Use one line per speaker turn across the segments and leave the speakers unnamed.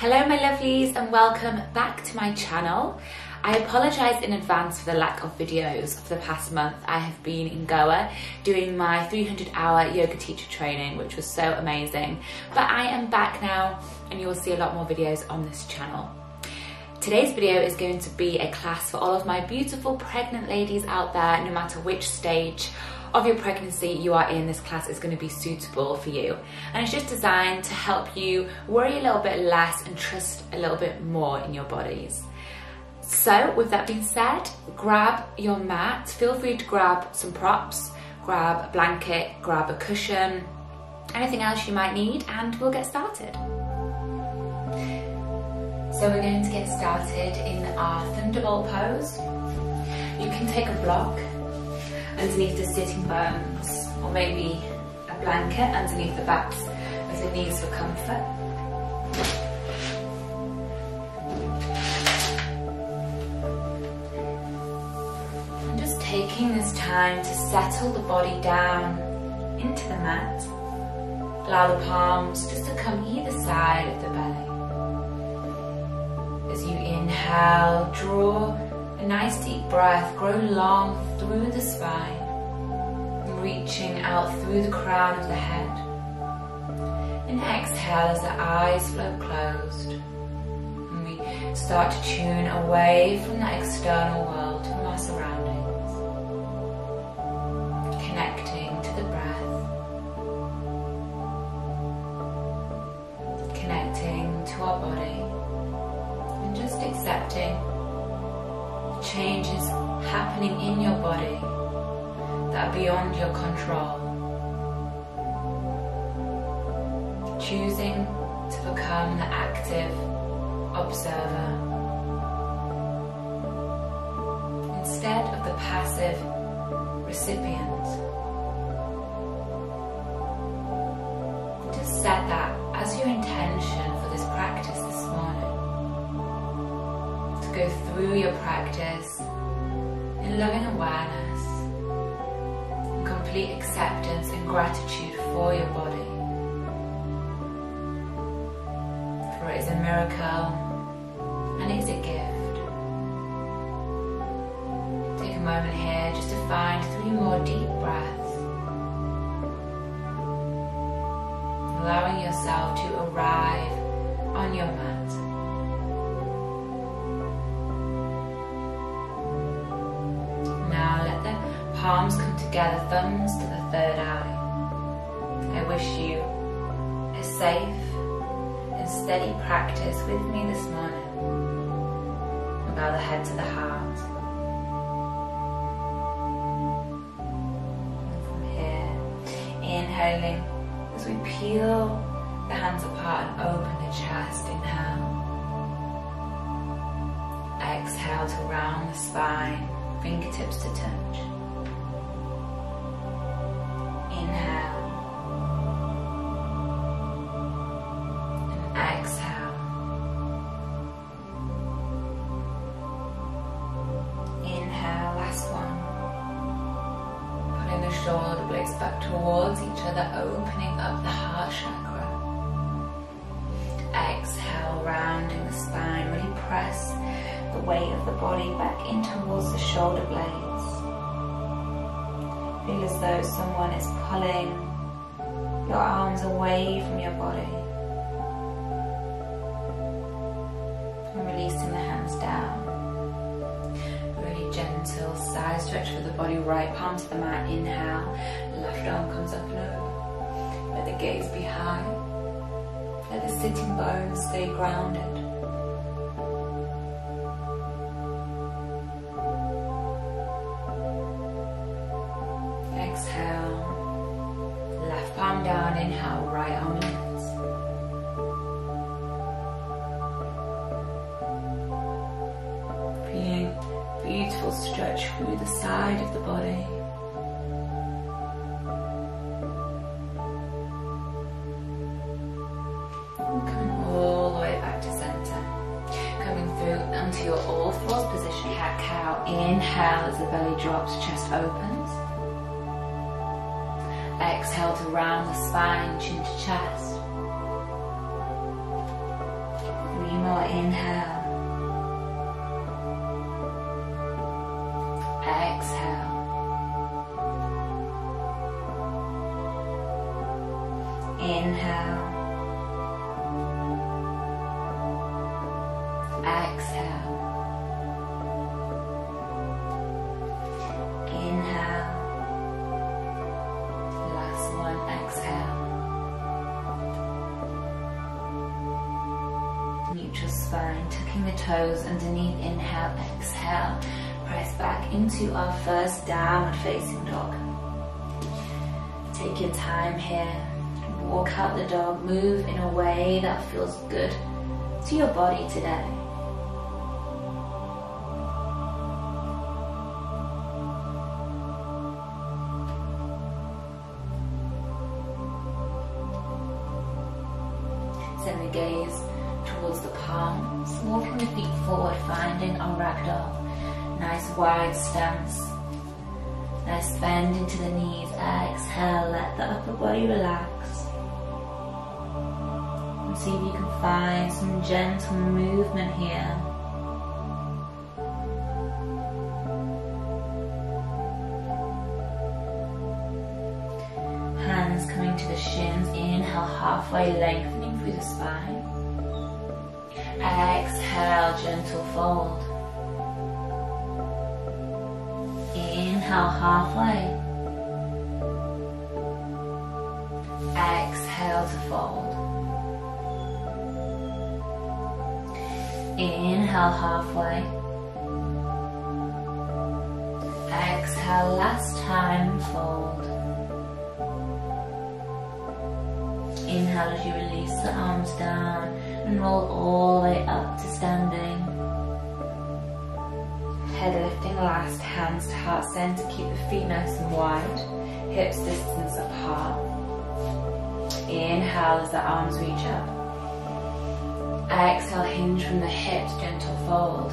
Hello my lovelies and welcome back to my channel. I apologise in advance for the lack of videos for the past month. I have been in Goa doing my 300 hour yoga teacher training which was so amazing. But I am back now and you will see a lot more videos on this channel. Today's video is going to be a class for all of my beautiful pregnant ladies out there no matter which stage of your pregnancy you are in, this class is going to be suitable for you. And it's just designed to help you worry a little bit less and trust a little bit more in your bodies. So with that being said, grab your mat. Feel free to grab some props, grab a blanket, grab a cushion, anything else you might need, and we'll get started. So we're going to get started in our Thunderbolt pose. You can take a block underneath the sitting bones or maybe a blanket underneath the backs of the knees for comfort. And just taking this time to settle the body down into the mat. Allow the palms just to come either side of the belly. As you inhale, draw a nice deep breath, grow long through the spine, reaching out through the crown of the head. And exhale as the eyes flow closed. And we start to tune away from the external world, from our surroundings. Connecting to the breath. Connecting to our body. And just accepting the changes happening in your body are beyond your control. Choosing to become the active observer instead of the passive recipient. Acceptance and gratitude for your body. For it is a miracle and it is a gift. Take a moment here just to find three more deep breaths. Allowing yourself to arrive on your mat. Now let the palms come together, thumbs to the third eye. I wish you a safe and steady practice with me this morning. Bow the head to the heart. From here, inhaling as we peel the hands apart and open the chest. Inhale. Exhale to round the spine, fingertips to touch. Shoulder blades back towards each other, opening up the heart chakra. Exhale, rounding the spine. Really press the weight of the body back in towards the shoulder blades. Feel as though someone is pulling your arms away from your body. And releasing the hands down. Side stretch for the body, right palm to the mat. Inhale, left arm comes up and over. Let the gaze be high. Let the sitting bones stay grounded. Stretch through the side of the body. Coming all the way back to center. Coming through onto your all fours position. Cat cow. Inhale as the belly drops, chest opens. Exhale to round the spine, chin to chest. Neutral spine, tucking the toes underneath. Inhale. Exhale. Press back into our first downward facing dog. Take your time here. Walk out the dog. Move in a way that feels good to your body today. Find some gentle movement here. Hands coming to the shins. Inhale, halfway lengthening through the spine. Exhale, gentle fold. Inhale, halfway. Exhale to fold. Inhale, halfway. Exhale, last time, fold. Inhale as you release the arms down and roll all the way up to standing. Head lifting last, hands to heart center, keep the feet nice and wide, hips distance apart. Inhale as the arms reach up. Exhale, hinge from the hips, gentle fold.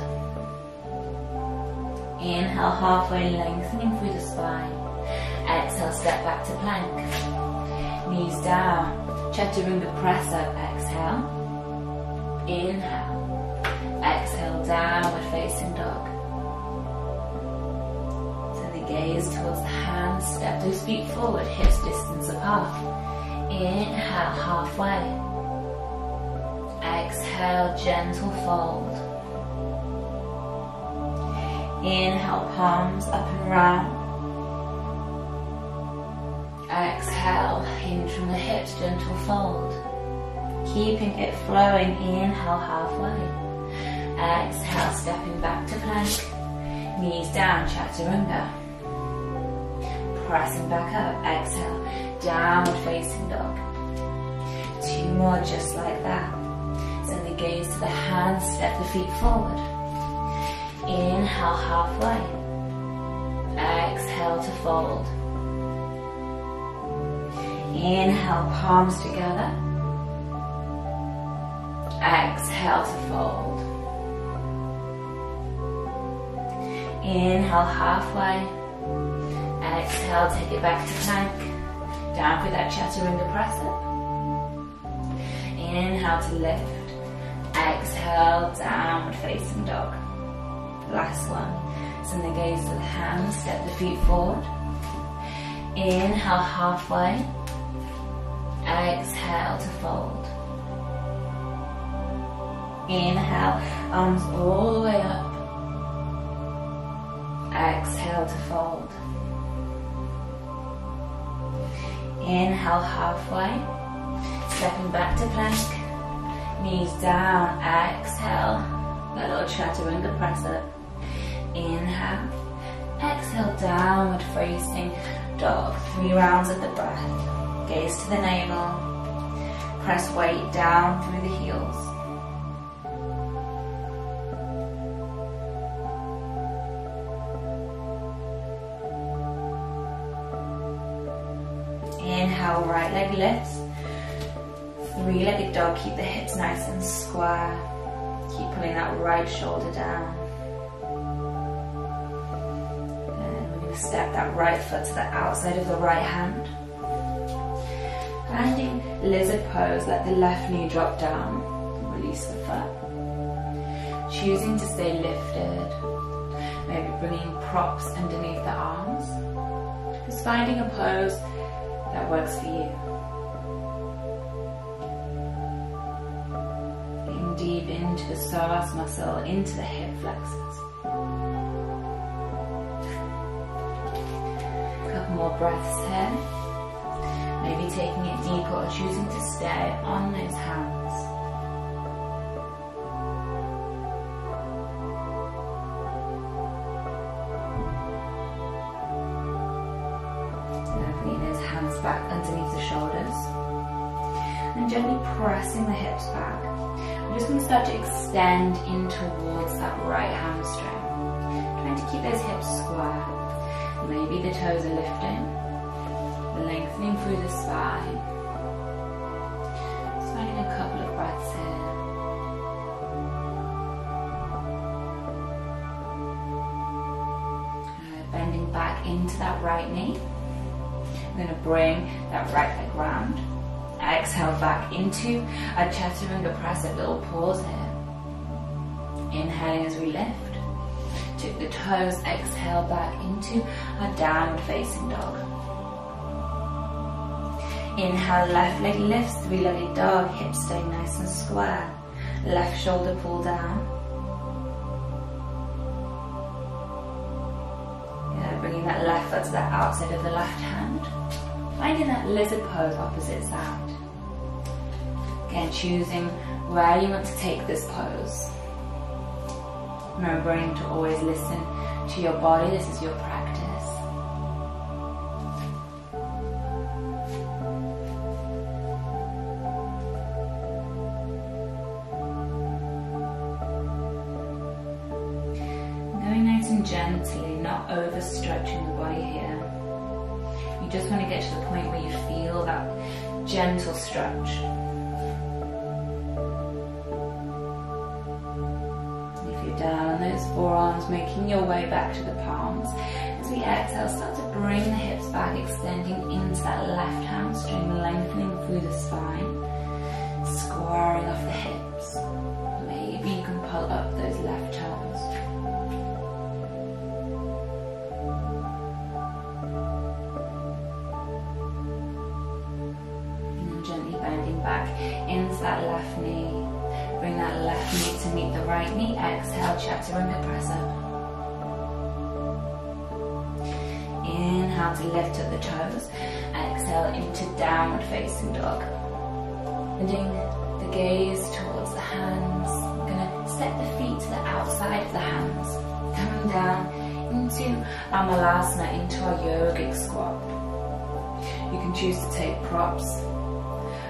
Inhale, halfway lengthening through the spine. Exhale, step back to plank. Knees down, Chaturanga press up, exhale. Inhale. Exhale, downward facing dog. Send the gaze towards the hands, step those feet forward, hips distance apart. Inhale, halfway. Exhale, gentle fold. Inhale, palms up and round. Exhale, hinge from the hips, gentle fold. Keeping it flowing, inhale halfway. Exhale, stepping back to plank. Knees down, chaturanga. Pressing back up, exhale, downward facing dog. Two more just like that. The hands, step the feet forward. Inhale halfway. Exhale to fold. Inhale, palms together. Exhale to fold. Inhale, halfway. Exhale, take it back to plank. Down through that chaturanga press up. Inhale to lift. Exhale, downward facing dog. Last one. Send the gaze to the hands, step the feet forward. Inhale, halfway. Exhale to fold. Inhale, arms all the way up. Exhale to fold. Inhale halfway, stepping back to plank, knees down, exhale, little chaturanga press up. Inhale, exhale, downward facing dog, three rounds of the breath. Gaze to the navel. Press weight down through the heels. Inhale, right leg lifts. Three-legged dog, keep the hips nice and square. Keep pulling that right shoulder down. And we're going to step that right foot to the outside of the right hand. Finding lizard pose, let the left knee drop down. Release the foot. choosing to stay lifted. Maybe bringing props underneath the arms. Just finding a pose that works for you. Into the psoas muscle, into the hip flexors. A couple more breaths here. Maybe taking it deeper or choosing to stay on those hands. Now bring those hands back underneath the shoulders. And gently pressing the hips start to extend in towards that right hamstring. Trying to keep those hips square. Maybe the toes are lifting. Lengthening through the spine. Just finding a couple of breaths here. Uh, bending back into that right knee. I'm going to bring that right leg round. Exhale back into a chaturanga press, a little pause here. Inhaling as we lift. Tip the toes, exhale back into a downward facing dog. Inhale, left leg lifts, three-legged dog, hips stay nice and square. Left shoulder pull down. Yeah, bringing that left foot to the outside of the left hand. Finding that lizard pose opposite side. Again, choosing where you want to take this pose. Remembering to always listen to your body, this is your practice. Going nice and gently, not overstretching the body here. You just want to get to the point where you feel that gentle stretch. Down on those forearms, making your way back to the palms. As we exhale, start to bring the hips back, extending into that left hamstring, lengthening through the spine, squaring off the hips. Maybe you can pull up those left left knee to meet the right knee. Exhale, chaturanga press up. Inhale to lift up the toes. Exhale into downward facing dog. Bending the gaze towards the hands. We're gonna step the feet to the outside of the hands. Coming down into our malasana, into our yogic squat. You can choose to take props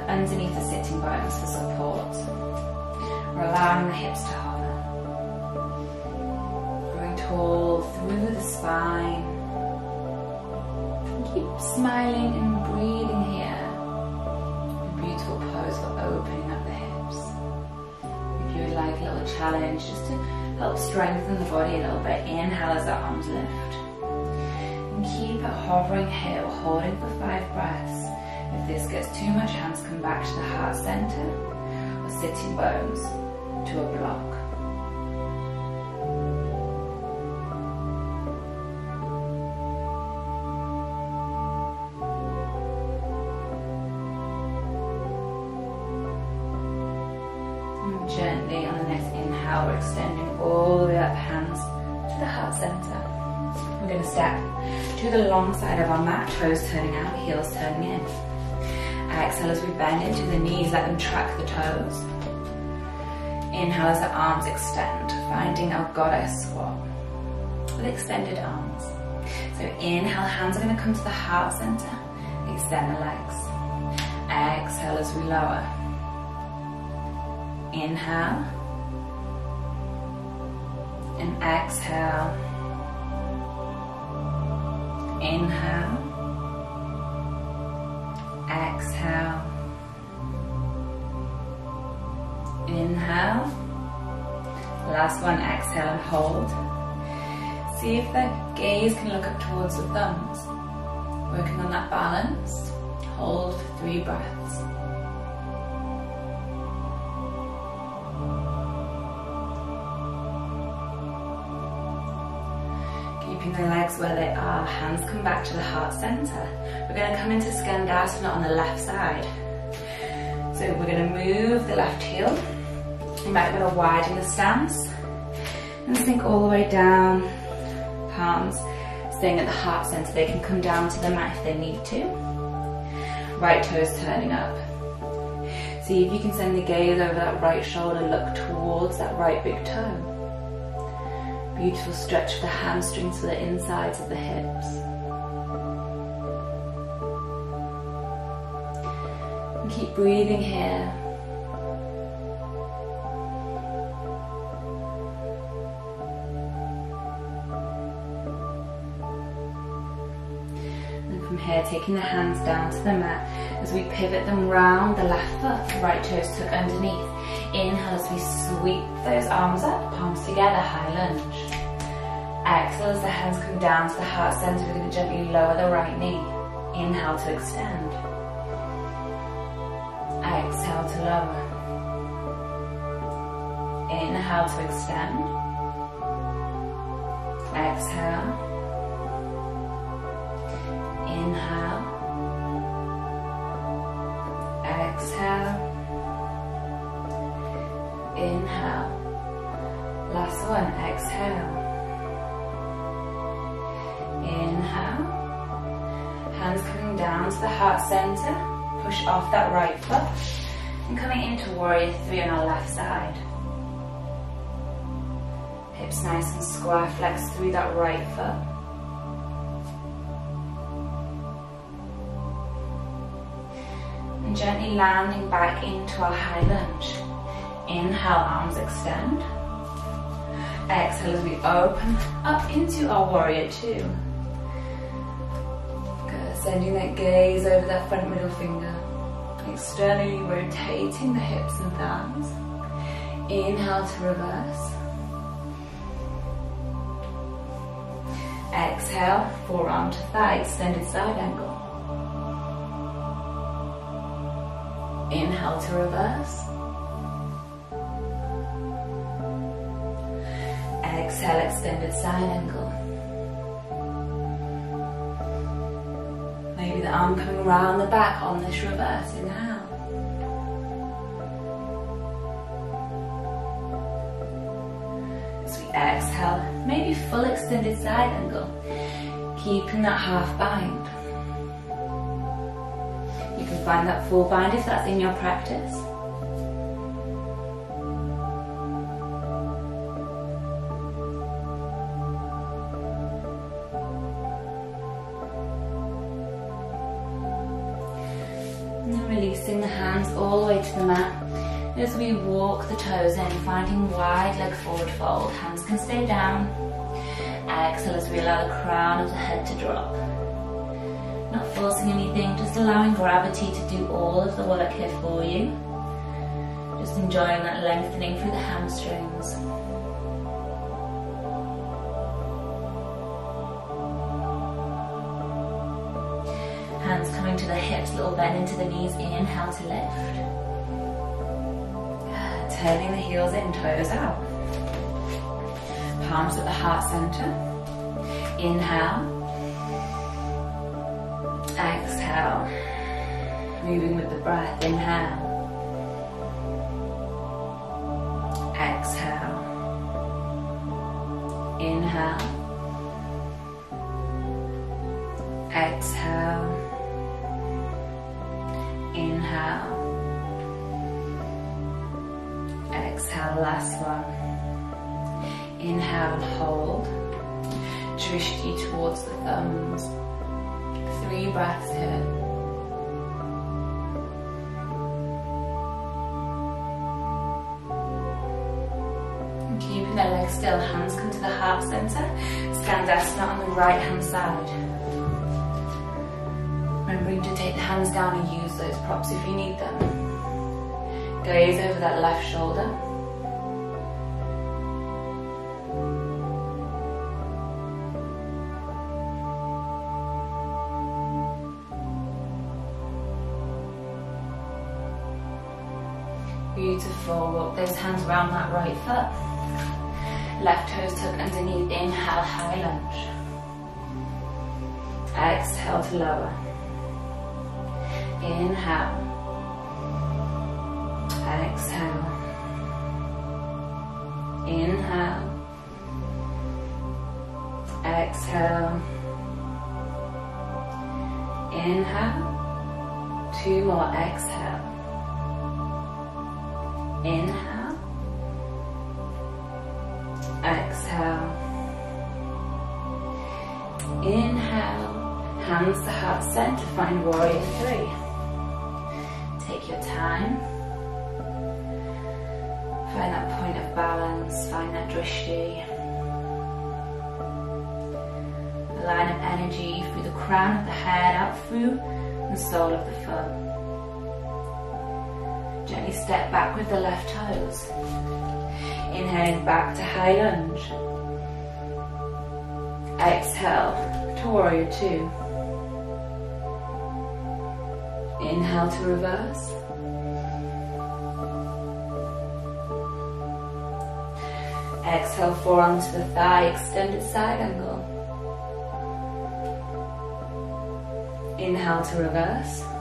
underneath the sitting bones for support. Allowing the hips to hover. Growing tall through the spine. keep smiling and breathing here. A beautiful pose for opening up the hips. If you would like a little challenge just to help strengthen the body a little bit, inhale as the arms lift. And keep it hovering here, holding for five breaths. If this gets too much, hands come back to the heart center or sitting bones to a block. Gently on the next inhale, we're extending all the way up hands to the heart center. We're going to step to the long side of our mat, toes turning out, heels turning in. Exhale as we bend into the knees, let them track the toes. Inhale as the arms extend, finding our goddess squat with extended arms. So inhale, hands are going to come to the heart center, extend the legs. Exhale as we lower. Inhale. And exhale. Inhale. Exhale. last one, exhale and hold. See if the gaze can look up towards the thumbs. Working on that balance. Hold for three breaths. Keeping the legs where they are, hands come back to the heart center. We're going to come into Skandasana on the left side. So we're going to move the left heel. You might want to widen the stance and sink all the way down. Palms staying at the heart center. They can come down to the mat if they need to. Right toes turning up. See if you can send the gaze over that right shoulder, look towards that right big toe. Beautiful stretch for the hamstrings for the insides of the hips. And keep breathing here. Here, taking the hands down to the mat as we pivot them round the left foot, right toes tuck underneath. Inhale as we sweep those arms up, palms together, high lunge. Exhale as the hands come down to the heart center, we're going to gently lower the right knee. Inhale to extend. Exhale to lower. Inhale to extend. Exhale. Inhale. Exhale. Inhale. Last one. Exhale. Inhale. Hands coming down to the heart center. Push off that right foot. And coming into warrior three on our left side. Hips nice and square. Flex through that right foot. Gently landing back into our high lunge. Inhale, arms extend. Exhale as we open up into our warrior two. Good, sending that gaze over that front middle finger. Externally rotating the hips and thighs. Inhale to reverse. Exhale, forearm to thigh, extended side angle. Inhale to reverse. Exhale, extended side angle. Maybe the arm coming around the back on this reverse. Inhale. As we exhale, maybe full extended side angle. Keeping that half bind find that full bind if that's in your practice. And releasing the hands all the way to the mat. As we walk the toes in, finding wide leg forward fold. Hands can stay down. Exhale as we allow the crown of the head to drop not forcing anything, just allowing gravity to do all of the work here for you. Just enjoying that lengthening through the hamstrings. Hands coming to the hips, little bend into the knees, inhale to lift. Turning the heels in, toes out. Palms at the heart center. Inhale. Exhale. Moving with the breath. Inhale. Exhale. Inhale. Exhale. Inhale. Exhale, last one. Inhale and hold. Drishti towards the thumbs three breaths here. keeping the legs still, hands come to the heart center. Skandasana on the right hand side. Remembering to take the hands down and use those props if you need them. Gaze over that left shoulder. Those hands around that right foot. Left toes tuck underneath. Inhale, high lunge. Exhale to lower. Inhale. Exhale. Inhale. Exhale. Inhale. Two more. Exhale. Inhale. Exhale. Inhale. Hands to heart center. Find warrior three. Take your time. Find that point of balance. Find that drishti. A line of energy through the crown of the head, out through the sole of the foot. Gently step back with the left toes. Inhaling back to high lunge. Exhale to warrior two. Inhale to reverse. Exhale, forearms to the thigh, extended side angle. Inhale to reverse.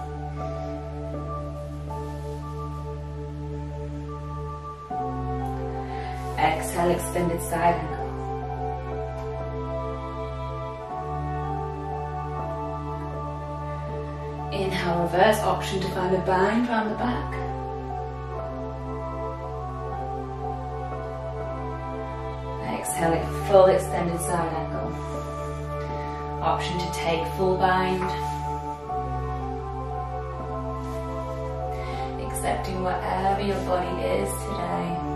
Exhale, extended side angle. Inhale, reverse option to find a bind around the back. Exhale, full extended side angle. Option to take full bind. Accepting whatever your body is today.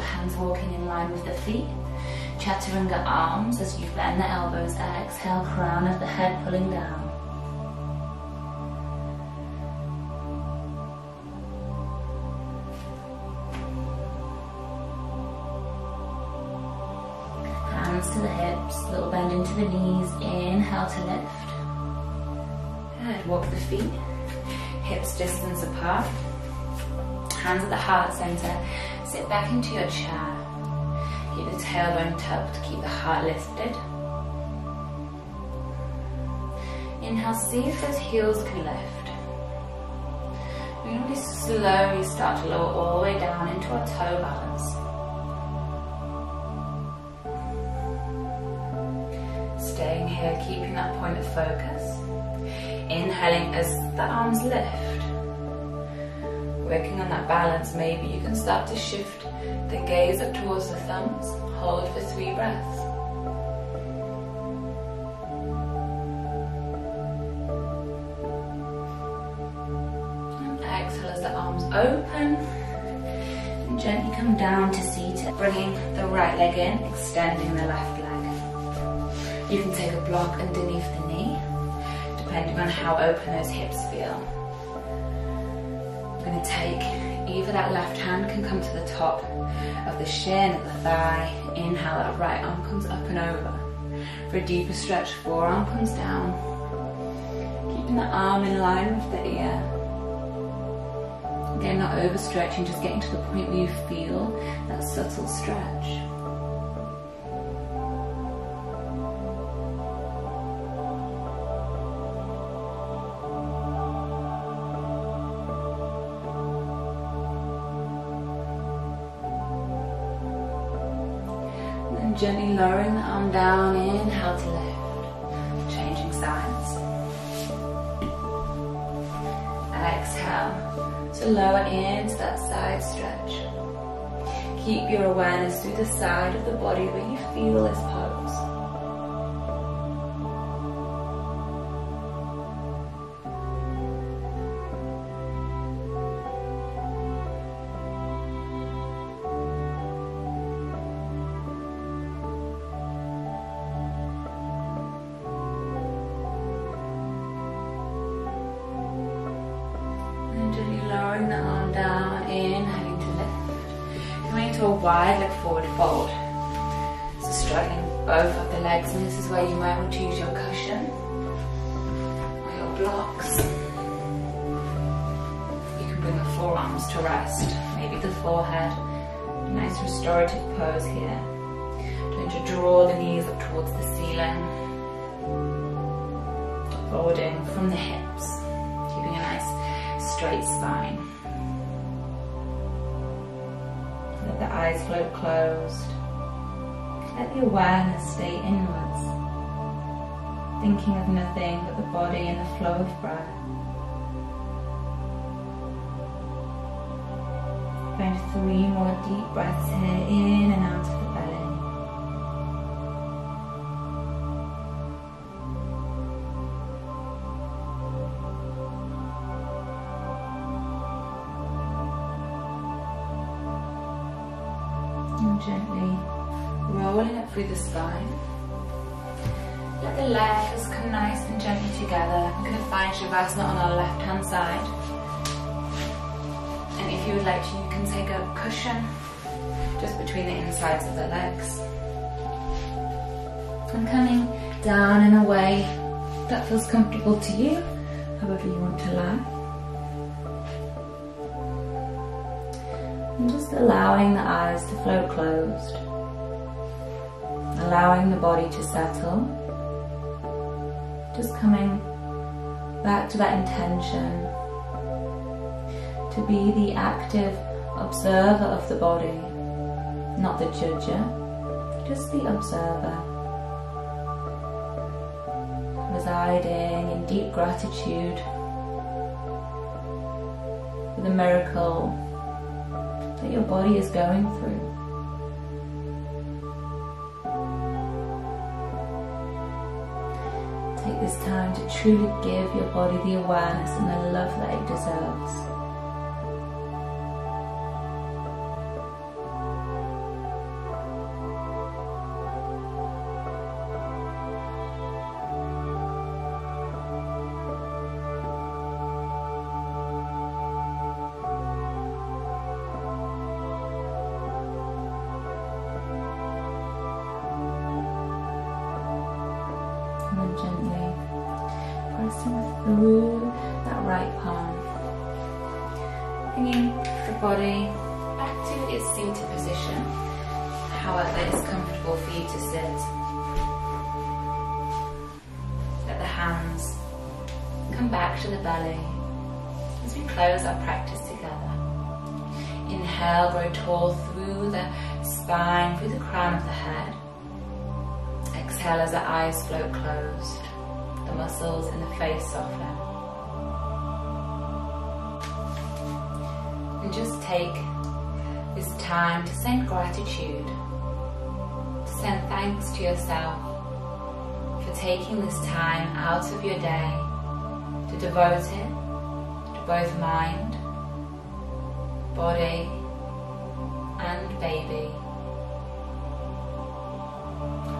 Hands walking in line with the feet. Chaturanga arms as you bend the elbows. Exhale, crown of the head pulling down. Hands to the hips, little bend into the knees. Inhale to lift. Good. Walk the feet hips distance apart. Hands at the heart center. Sit back into your chair. Keep the tailbone tucked, keep the heart lifted. Inhale, see if those heels can lift. We're going to slowly start to lower all the way down into our toe balance. Staying here, keeping that point of focus. Inhaling as the arms lift. Working on that balance, maybe you can start to shift the gaze up towards the thumbs. Hold for three breaths. Exhale as the arms open. And gently come down to seated. Bringing the right leg in, extending the left leg. You can take a block underneath the knee depending on how open those hips feel. Take either that left hand can come to the top of the shin, of the thigh. Inhale, that right arm comes up and over. For a deeper stretch, forearm comes down. Keeping the arm in line with the ear. Again, not overstretching, just getting to the point where you feel that subtle stretch. Lowering the arm down, inhale to lift, changing sides. Exhale to lower into that side stretch. Keep your awareness through the side of the body where you feel this pose. To use your cushion or your blocks. You can bring the forearms to rest, maybe the forehead. Nice restorative pose here. Going to draw the knees up towards the ceiling. Folding from the hips, keeping a nice straight spine. Let the eyes float closed. Let the awareness stay inwards, thinking of nothing but the body and the flow of breath. Going three more deep breaths here, in and out Shavasana on our left hand side. And if you would like to, you can take a cushion just between the insides of the legs. And coming down in a way that feels comfortable to you, however you want to lie. And just allowing the eyes to float closed allowing the body to settle. Just coming back to that intention to be the active observer of the body, not the judger, just the observer. Residing in deep gratitude for the miracle that your body is going through. This time to truly give your body the awareness and the love that it deserves. Through that right palm. Bringing the body back to its seated position, however it's comfortable for you to sit. Let the hands come back to the belly as we close our practice together. Inhale, grow tall through the spine, through the crown of the head. Exhale as the eyes float closed the muscles in the face soften. And just take this time to send gratitude, to send thanks to yourself for taking this time out of your day to devote it to both mind, body, and baby.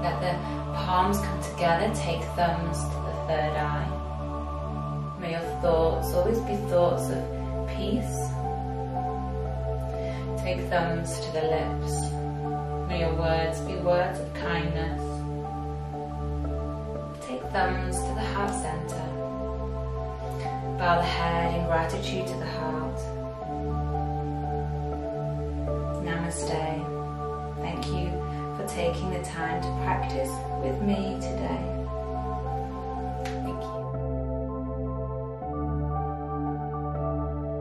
Let the palms come together, take thumbs third eye. May your thoughts always be thoughts of peace. Take thumbs to the lips. May your words be words of kindness. Take thumbs to the heart center. Bow the head in gratitude to the heart. Namaste. Thank you for taking the time to practice with me today.